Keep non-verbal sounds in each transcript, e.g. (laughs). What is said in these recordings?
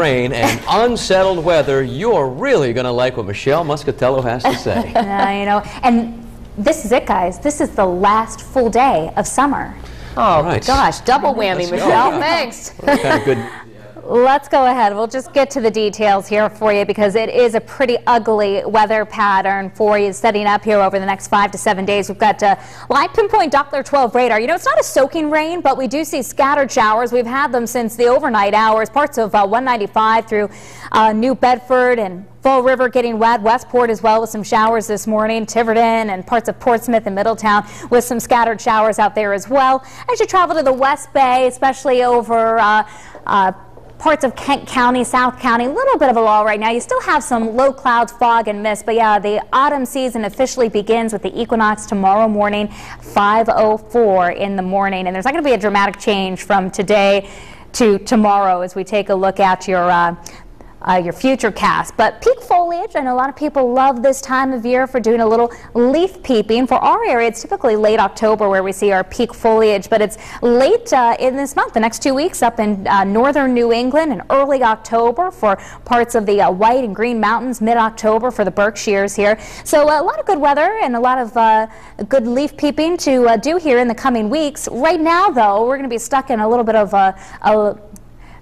rain and (laughs) unsettled weather, you're really going to like what Michelle Muscatello has to say. (laughs) Uh, you know, and this is it, guys. This is the last full day of summer. Oh, Right. gosh, double whammy, Let's go. Michelle. (laughs) Thanks. What kind of good Let's go ahead. We'll just get to the details here for you because it is a pretty ugly weather pattern for you setting up here over the next five to seven days. We've got uh, live pinpoint Doppler 12 radar. You know, it's not a soaking rain, but we do see scattered showers. We've had them since the overnight hours, parts of uh, 195 through uh, New Bedford and Fall River getting wet, Westport as well with some showers this morning, Tiverton and parts of Portsmouth and Middletown with some scattered showers out there as well. As you travel to the West Bay, especially over uh, uh, parts of Kent County, South County, a little bit of a lull right now. You still have some low clouds, fog, and mist, but yeah, the autumn season officially begins with the equinox tomorrow morning, 5.04 in the morning. And there's not going to be a dramatic change from today to tomorrow as we take a look at your uh, uh, your future cast. But peak foliage, I know a lot of people love this time of year for doing a little leaf peeping. For our area, it's typically late October where we see our peak foliage, but it's late uh, in this month, the next two weeks up in uh, northern New England and early October for parts of the uh, White and Green Mountains, mid-October for the Berkshires here. So uh, a lot of good weather and a lot of uh, good leaf peeping to do here in the coming weeks. Right now, though, we're going to be stuck in a little bit of a, a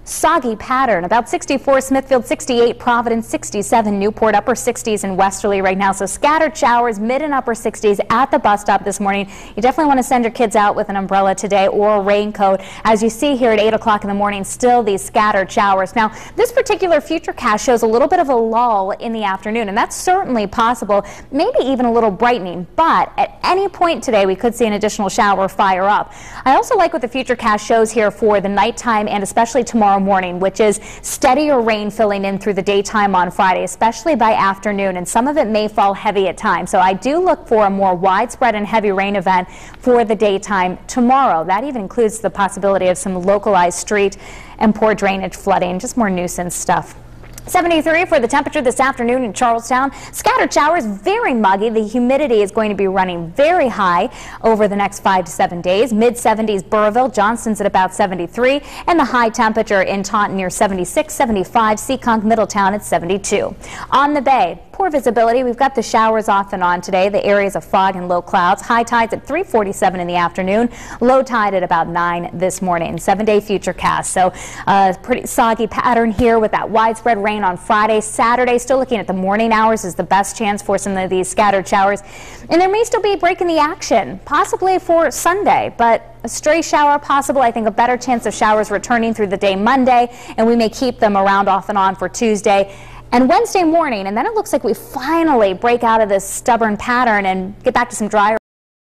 Soggy pattern. About 64 Smithfield, 68 Providence, 67 Newport, upper 60s in Westerly right now. So scattered showers, mid and upper 60s at the bus stop this morning. You definitely want to send your kids out with an umbrella today or a raincoat. As you see here at 8 o'clock in the morning, still these scattered showers. Now, this particular future cast shows a little bit of a lull in the afternoon, and that's certainly possible, maybe even a little brightening. But at any point today, we could see an additional shower fire up. I also like what the future cast shows here for the nighttime and especially tomorrow morning, which is steadier rain filling in through the daytime on Friday, especially by afternoon, and some of it may fall heavy at times. So I do look for a more widespread and heavy rain event for the daytime tomorrow. That even includes the possibility of some localized street and poor drainage flooding, just more nuisance stuff. 73 for the temperature this afternoon in Charlestown. Scattered showers, very muggy. The humidity is going to be running very high over the next five to seven days. Mid 70s Burrillville, Johnston's at about 73, and the high temperature in Taunton near 76, 75, Seekonk, Middletown at 72. On the bay, poor visibility. We've got the showers off and on today. The areas of fog and low clouds. High tides at 347 in the afternoon. Low tide at about 9 this morning. Seven day future cast. So uh, pretty soggy pattern here with that widespread rain on Friday. Saturday, still looking at the morning hours is the best chance for some of these scattered showers. And there may still be a break in the action, possibly for Sunday, but a stray shower possible. I think a better chance of showers returning through the day Monday, and we may keep them around off and on for Tuesday and Wednesday morning. And then it looks like we finally break out of this stubborn pattern and get back to some drier.